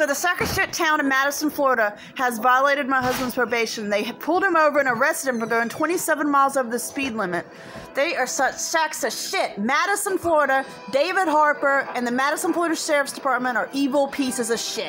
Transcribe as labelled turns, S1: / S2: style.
S1: So the sack of shit town of Madison, Florida has violated my husband's probation. They pulled him over and arrested him for going 27 miles over the speed limit. They are such sacks of shit. Madison, Florida, David Harper, and the Madison, Florida Sheriff's Department are evil pieces of shit.